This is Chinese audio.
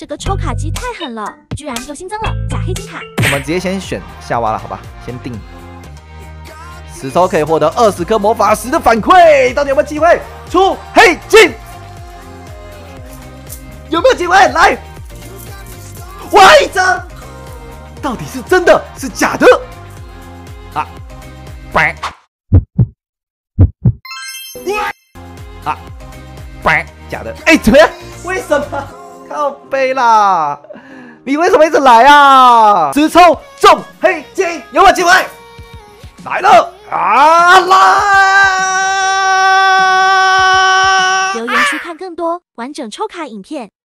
这个抽卡机太狠了，居然又新增了假黑金卡。我们直接先选夏娃了，好吧？先定。此抽可以获得二十颗魔法石的反馈，到底有没有机会出黑金？有没有机会？来，哇一张，到底是真的是假的？啊，白，啊，白，假的。哎，怎么样？为什么？靠背啦！你为什么一直来啊？直抽中黑金，有没有机会？来了啊！来！留言区看更多完整抽卡影片。